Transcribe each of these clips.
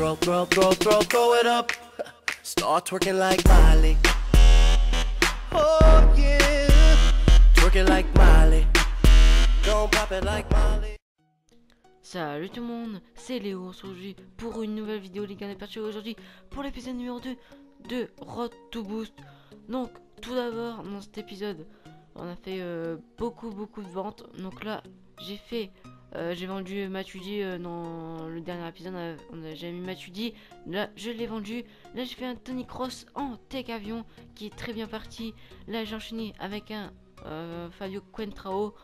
Throw, throw, throw, throw, throw it up. Start twerking like Miley. Oh yeah. Twerking like Miley. Don't pop it like Miley. Salut tout le monde, c'est Léo, retrouve pour une nouvelle vidéo les gars, on aujourd'hui pour l'épisode numéro 2 de Road to Boost. Donc tout d'abord dans cet épisode, on a fait euh, beaucoup beaucoup de ventes. Donc là j'ai fait, euh, j'ai vendu Matudi euh, dans le dernier épisode, on a, jamais mis Matudi. Là je l'ai vendu, là j'ai fait un Tony Cross en tech avion qui est très bien parti. Là j'ai enchaîné avec un Fabio Quentrao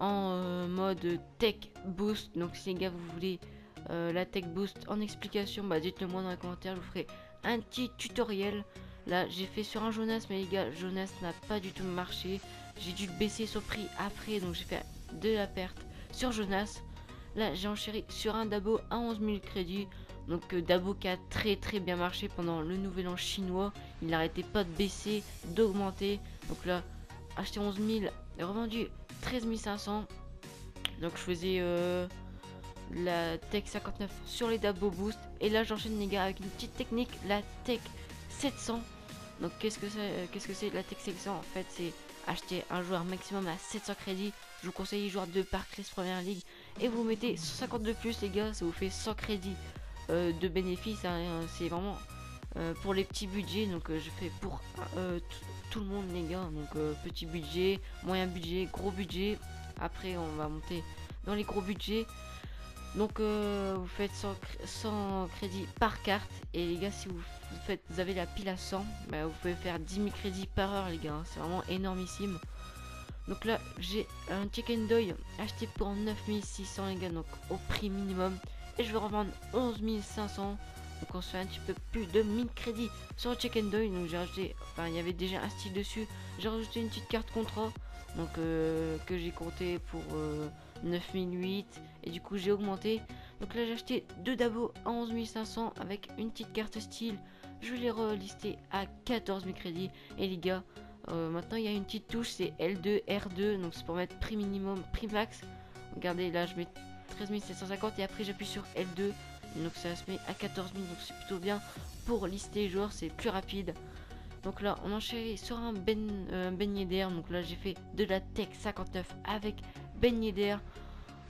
en euh, mode tech boost. Donc si les gars vous voulez euh, la tech boost en explication, bah dites-le moi dans les commentaires, je vous ferai un petit tutoriel. Là j'ai fait sur un Jonas, mais les gars, Jonas n'a pas du tout marché. J'ai dû baisser son prix après, donc j'ai fait de la perte sur Jonas. Là j'ai enchéri sur un Dabo à 11 000 crédits. Donc euh, Dabo qui a très très bien marché pendant le nouvel an chinois. Il n'arrêtait pas de baisser, d'augmenter. Donc là, acheté 11 000, revendu 13 500. Donc je faisais euh, la Tech 59 sur les Dabo Boost. Et là j'enchaîne les gars avec une petite technique, la Tech 700. Donc qu'est-ce que c'est euh, Qu'est-ce que la Tech 700 En fait c'est acheter un joueur maximum à 700 crédits. Je vous conseille joueur de Barclays Première League. Et vous mettez 150 de plus les gars, ça vous fait 100 crédits euh, de bénéfices. Hein. c'est vraiment pour les petits budgets. Donc je fais pour tout le monde les gars. Donc petit budget, moyen budget, gros budget. Après on va monter dans les gros budgets. Donc vous faites 100, crédits par carte. Et les gars si vous, faites, vous avez la pile à 100, bah, vous pouvez faire 10 000 crédits par heure les gars. C'est vraiment énormissime. Donc là j'ai un chicken doy acheté pour 9600 les gars. Donc au prix minimum. Et je vais revendre 11 500. Donc on se fait un petit peu plus de 1000 crédits sur le Chicken Doy. Donc j'ai rajouté, enfin il y avait déjà un style dessus. J'ai rajouté une petite carte contrat. Donc euh, que j'ai compté pour 9008. Euh, Et du coup j'ai augmenté. Donc là j'ai acheté deux Dabo à 11500 avec une petite carte style. Je vais les relister à 14 000 crédits. Et les gars, euh, maintenant il y a une petite touche, c'est L2, R2. Donc c'est pour mettre prix minimum, prix max. Regardez là je mets 13 750 et après j'appuie sur L2 donc ça se met à 14 000 donc c'est plutôt bien pour lister les joueurs c'est plus rapide donc là on enchaîne sur un ben, euh, beignet d'air donc là j'ai fait de la tech 59 avec beignet d'air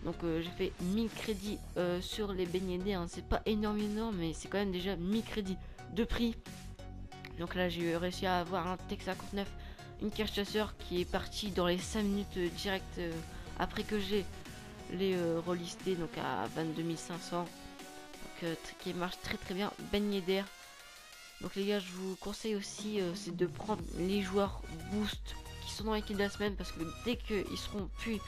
donc euh, j'ai fait 1000 crédits sur les beignets d'air hein. c'est pas énorme énorme mais c'est quand même déjà 1000 crédits de prix donc là j'ai réussi à avoir un tech 59 une cache chasseur qui est partie dans les 5 minutes direct après que j'ai les relistés donc à 22 500 qui marche très très bien, Ben Yedder. Donc les gars, je vous conseille aussi euh, c'est de prendre les joueurs boost qui sont dans l'équipe de la semaine parce que dès qu'ils seront plus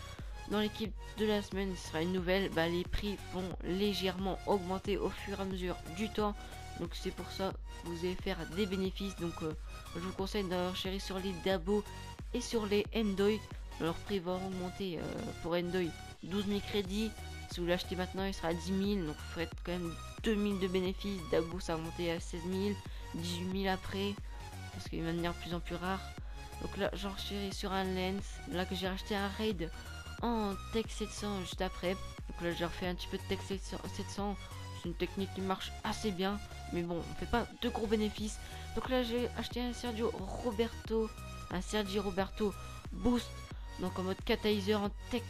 dans l'équipe de la semaine, ce sera une nouvelle, bah, les prix vont légèrement augmenter au fur et à mesure du temps. Donc c'est pour ça que vous allez faire des bénéfices. Donc euh, je vous conseille d'enchaîner sur les Dabo et sur les Endoy. Leur prix va augmenter euh, pour Endoy 12 000 crédits, si vous l'achetez maintenant, il sera à 10 000. Donc, vous faites quand même 2 000 de bénéfices. Dabo, ça a monté à 16 000. 18 000 après. Parce qu'il va devenir de plus en plus rare. Donc là, j'en sur un lens. Là, que j'ai racheté un raid en Tech 700 juste après. Donc là, j'ai refait un petit peu de Tech 700. C'est une technique qui marche assez bien. Mais bon, on fait pas de gros bénéfices. Donc là, j'ai acheté un Sergio Roberto. Un Sergio Roberto Boost donc en mode catalyseur en tech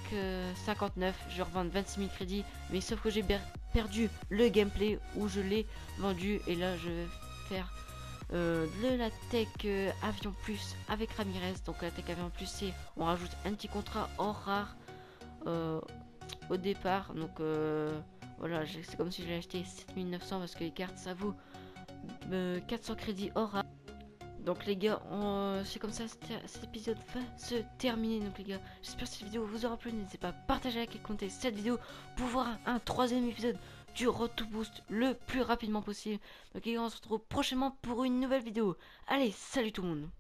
59, euh, je revends 26 000 crédits. Mais sauf que j'ai perdu le gameplay où je l'ai vendu. Et là je vais faire euh, de la tech euh, avion plus avec Ramirez. Donc la tech avion plus c'est on rajoute un petit contrat hors rare au départ. Donc voilà, c'est comme si j'avais acheté 7900 parce que les cartes ça vaut 400 crédits hors rare. Donc les gars, c'est comme ça cet épisode va se terminer. Donc les gars, j'espère que cette vidéo vous aura plu. N'hésitez pas à partager, et commenter cette vidéo pour voir un troisième épisode du Road Boost le plus rapidement possible. Donc les gars, on se retrouve prochainement pour une nouvelle vidéo. Allez, salut tout le monde